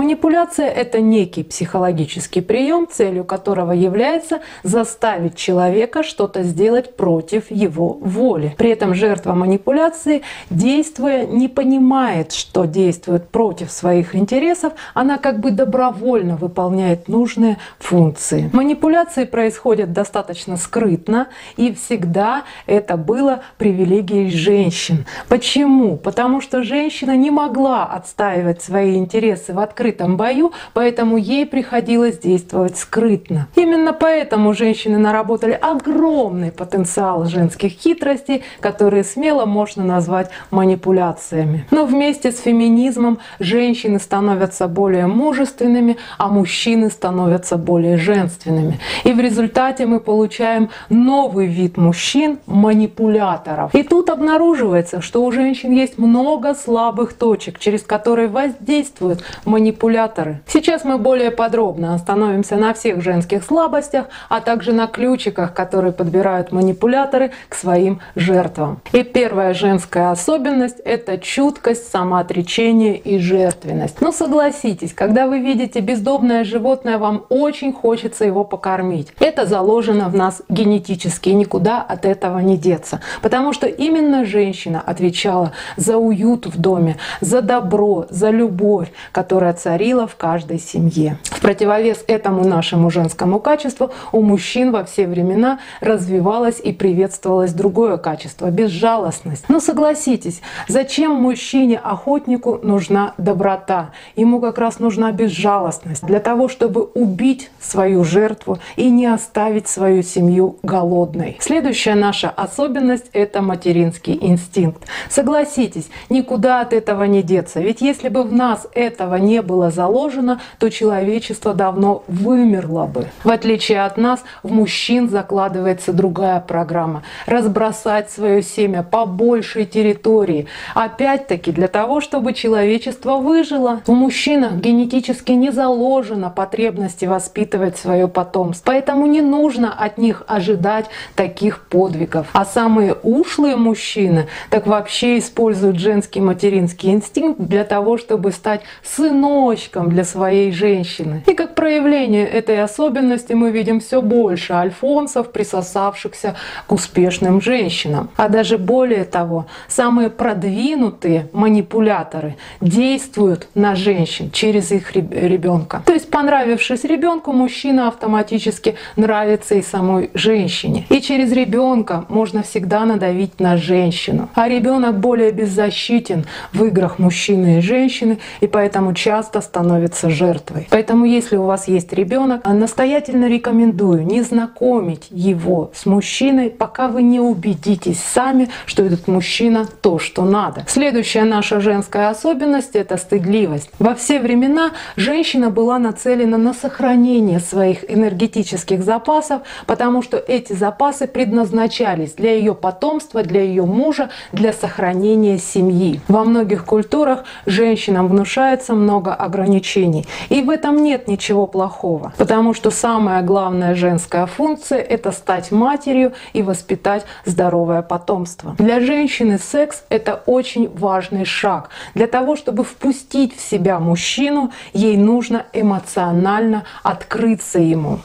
Манипуляция — это некий психологический прием, целью которого является заставить человека что-то сделать против его воли. При этом жертва манипуляции, действуя, не понимает, что действует против своих интересов, она как бы добровольно выполняет нужные функции. Манипуляции происходят достаточно скрытно, и всегда это было привилегией женщин. Почему? Потому что женщина не могла отстаивать свои интересы в открытом бою, поэтому ей приходилось действовать скрытно. Именно поэтому женщины наработали огромный потенциал женских хитростей, которые смело можно назвать манипуляциями. Но вместе с феминизмом женщины становятся более мужественными, а мужчины становятся более женственными. И в результате мы получаем новый вид мужчин – манипуляторов. И тут обнаруживается, что у женщин есть много слабых точек, через которые воздействуют манипуляторы. Сейчас мы более подробно остановимся на всех женских слабостях, а также на ключиках, которые подбирают манипуляторы к своим жертвам. И первая женская особенность – это чуткость, самоотречение и жертвенность. Но согласитесь, когда вы видите бездомное животное, вам очень хочется его покормить. Это заложено в нас генетически, и никуда от этого не деться. Потому что именно женщина отвечала за уют в доме, за добро, за любовь, которая царила в каждой семье. В противовес этому нашему женскому качеству у мужчин во все времена развивалось и приветствовалось другое качество – безжалостность. Но согласитесь, зачем мужчине-охотнику нужна доброта? Ему как раз нужна безжалостность для того, чтобы убить свою жертву и не оставить свою семью голодной. Следующая наша особенность – это материнский инстинкт. Согласитесь, никуда от этого не деться. Ведь если бы в нас этого не было заложено, то человечество давно вымерло бы. В отличие от нас, в мужчин закладывается другая программа – разбросать свое семя по большей территории. Опять-таки для того, чтобы человечество выжило. У мужчинах генетически не заложено потребности воспитывать свое потомство. Поэтому не нужно от них ожидать таких подвигов. А самые ушлые мужчины так вообще используют женский материнский инстинкт для того, чтобы стать сыночком для своей женщины. И как проявление этой особенности мы видим все больше альфонсов, присосавшихся к успешным женщинам. А даже более того, самые продвинутые манипуляторы действуют на женщин через их ребенка. То есть, понравившись ребенку, мужчина автоматически нравится и самой женщине. И через ребенка можно всегда надавить на женщину. А ребенок более беззащитен в играх мужчины и женщины, и поэтому часто становится жертвой. Поэтому, если у вас есть ребенок, настоятельно рекомендую не знакомить его с мужчиной, пока вы не убедитесь сами, что этот мужчина то, что надо. Следующая наша женская особенность — это стыдливость. Во все времена женщина была нацелена на сохранение своих энергетических запасов, потому что эти запасы предназначались для ее потомства, для ее мужа, для сохранения семьи. Во многих культурах женщинам внушается много ограничений. И в этом нет ничего плохого, потому что самая главная женская функция — это стать матерью и воспитать здоровое потомство. Для женщины секс — это очень важный шаг. Для того, чтобы впустить в себя мужчину, ей нужно эмоционально открыться ему.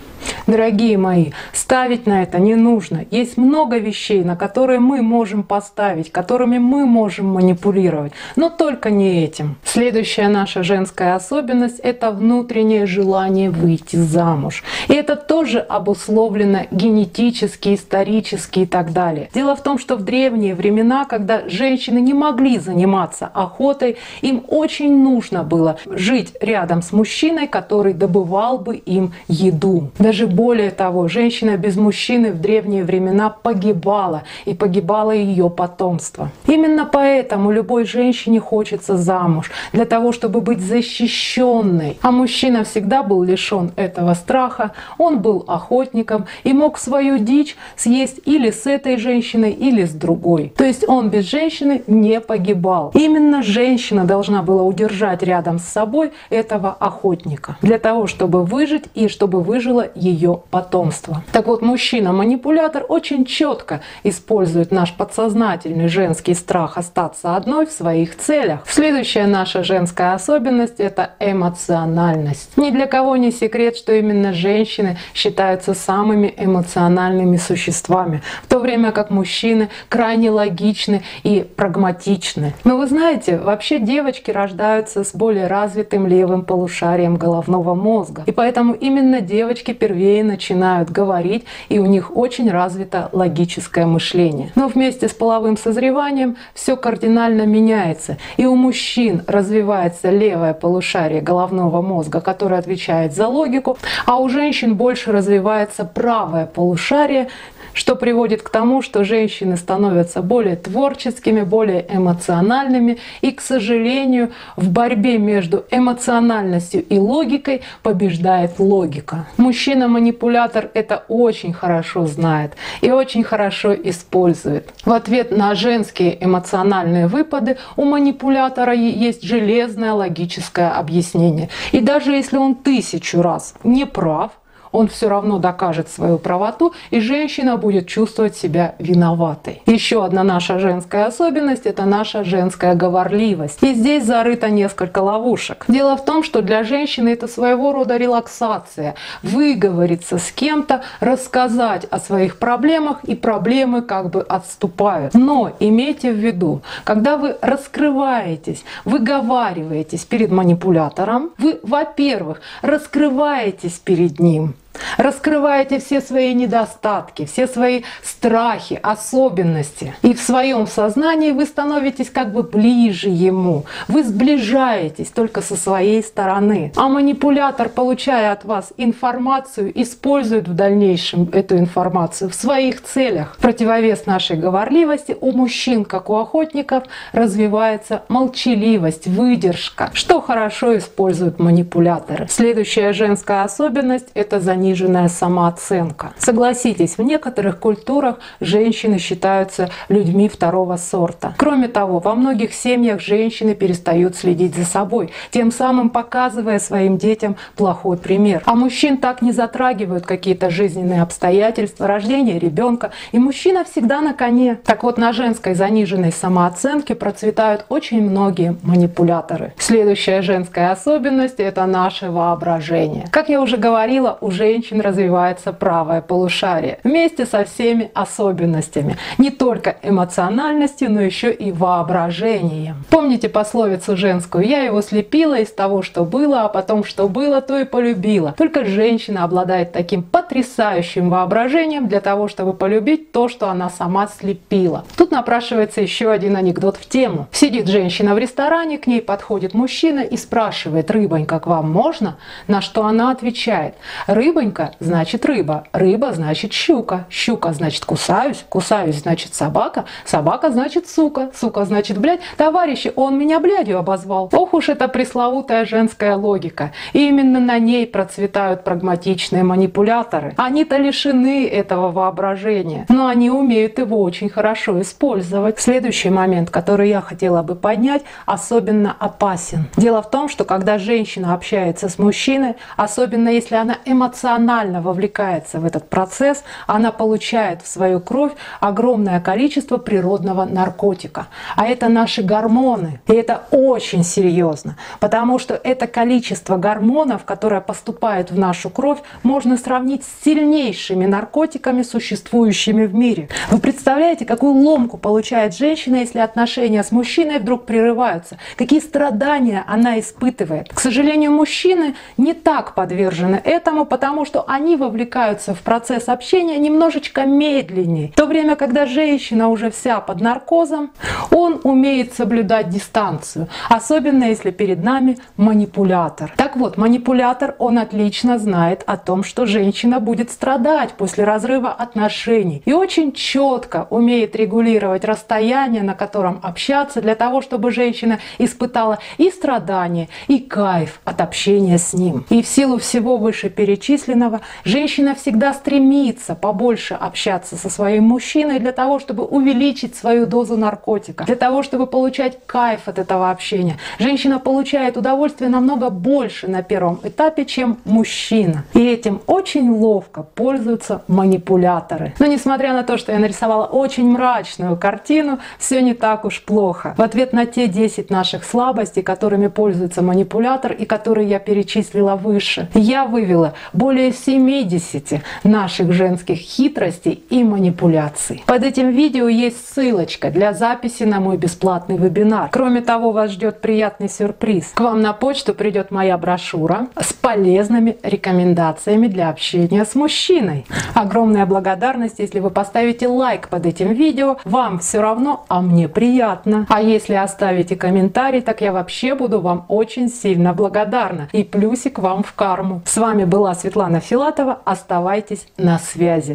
Дорогие мои, ставить на это не нужно. Есть много вещей, на которые мы можем поставить, которыми мы можем манипулировать, но только не этим. Следующая наша женская особенность – это внутреннее желание выйти замуж. И это тоже обусловлено генетически, исторически и так далее. Дело в том, что в древние времена, когда женщины не могли заниматься охотой, им очень нужно было жить рядом с мужчиной, который добывал бы им еду. Даже более того, женщина без мужчины в древние времена погибала, и погибало ее потомство. Именно поэтому любой женщине хочется замуж, для того, чтобы быть защищенной. А мужчина всегда был лишен этого страха, он был охотником и мог свою дичь съесть или с этой женщиной, или с другой. То есть он без женщины не погибал. Именно женщина должна была удержать рядом с собой этого охотника, для того, чтобы выжить и чтобы выжила ее потомства. Так вот, мужчина-манипулятор очень четко использует наш подсознательный женский страх остаться одной в своих целях. Следующая наша женская особенность – это эмоциональность. Ни для кого не секрет, что именно женщины считаются самыми эмоциональными существами, в то время как мужчины крайне логичны и прагматичны. Но вы знаете, вообще девочки рождаются с более развитым левым полушарием головного мозга. И поэтому именно девочки первее начинают говорить, и у них очень развито логическое мышление. Но вместе с половым созреванием все кардинально меняется. И у мужчин развивается левое полушарие головного мозга, которое отвечает за логику, а у женщин больше развивается правое полушарие, что приводит к тому, что женщины становятся более творческими, более эмоциональными. И, к сожалению, в борьбе между эмоциональностью и логикой побеждает логика. Мужчина-манипулятор это очень хорошо знает и очень хорошо использует. В ответ на женские эмоциональные выпады у манипулятора есть железное логическое объяснение. И даже если он тысячу раз не прав, он все равно докажет свою правоту, и женщина будет чувствовать себя виноватой. Еще одна наша женская особенность – это наша женская говорливость. И здесь зарыто несколько ловушек. Дело в том, что для женщины это своего рода релаксация. Выговориться с кем-то, рассказать о своих проблемах, и проблемы как бы отступают. Но имейте в виду, когда вы раскрываетесь, выговариваетесь перед манипулятором, вы, во-первых, раскрываетесь перед ним, Раскрываете все свои недостатки, все свои страхи, особенности. И в своем сознании вы становитесь как бы ближе ему. Вы сближаетесь только со своей стороны. А манипулятор, получая от вас информацию, использует в дальнейшем эту информацию в своих целях. В противовес нашей говорливости у мужчин, как у охотников, развивается молчаливость, выдержка, что хорошо используют манипуляторы. Следующая женская особенность – это занятие заниженная самооценка. Согласитесь, в некоторых культурах женщины считаются людьми второго сорта. Кроме того, во многих семьях женщины перестают следить за собой, тем самым показывая своим детям плохой пример. А мужчин так не затрагивают какие-то жизненные обстоятельства, рождение ребенка, и мужчина всегда на коне. Так вот, на женской заниженной самооценке процветают очень многие манипуляторы. Следующая женская особенность – это наше воображение. Как я уже говорила, у женщин женщин развивается правое полушарие вместе со всеми особенностями, не только эмоциональностью, но еще и воображением. Помните пословицу женскую «я его слепила из того, что было, а потом что было, то и полюбила». Только женщина обладает таким потрясающим воображением для того, чтобы полюбить то, что она сама слепила. Тут напрашивается еще один анекдот в тему. Сидит женщина в ресторане, к ней подходит мужчина и спрашивает «Рыбонька, к вам можно?» На что она отвечает «Рыбонька, Рыбонька значит рыба, рыба значит щука, щука значит кусаюсь, кусаюсь значит собака, собака значит сука, сука значит блядь. Товарищи, он меня блядью обозвал. Ох уж эта пресловутая женская логика. И именно на ней процветают прагматичные манипуляторы. Они-то лишены этого воображения, но они умеют его очень хорошо использовать. Следующий момент, который я хотела бы поднять, особенно опасен. Дело в том, что когда женщина общается с мужчиной, особенно если она эмоционально эмоционально вовлекается в этот процесс, она получает в свою кровь огромное количество природного наркотика. А это наши гормоны. И это очень серьезно, потому что это количество гормонов, которое поступает в нашу кровь, можно сравнить с сильнейшими наркотиками, существующими в мире. Вы представляете, какую ломку получает женщина, если отношения с мужчиной вдруг прерываются? Какие страдания она испытывает? К сожалению, мужчины не так подвержены этому, потому что они вовлекаются в процесс общения немножечко медленнее. В то время, когда женщина уже вся под наркозом, он умеет соблюдать дистанцию, особенно если перед нами манипулятор. Так вот, манипулятор, он отлично знает о том, что женщина будет страдать после разрыва отношений и очень четко умеет регулировать расстояние, на котором общаться, для того, чтобы женщина испытала и страдания, и кайф от общения с ним. И в силу всего вышеперечисленного увиденного. Женщина всегда стремится побольше общаться со своим мужчиной для того, чтобы увеличить свою дозу наркотика, для того, чтобы получать кайф от этого общения. Женщина получает удовольствие намного больше на первом этапе, чем мужчина. И этим очень ловко пользуются манипуляторы. Но несмотря на то, что я нарисовала очень мрачную картину, все не так уж плохо. В ответ на те 10 наших слабостей, которыми пользуется манипулятор и которые я перечислила выше, я вывела более 70 наших женских хитростей и манипуляций. Под этим видео есть ссылочка для записи на мой бесплатный вебинар. Кроме того, вас ждет приятный сюрприз. К вам на почту придет моя брошюра с полезными рекомендациями для общения с мужчиной. Огромная благодарность, если вы поставите лайк под этим видео. Вам все равно, а мне приятно. А если оставите комментарий, так я вообще буду вам очень сильно благодарна. И плюсик вам в карму. С вами была Светлана Филатова. Оставайтесь на связи.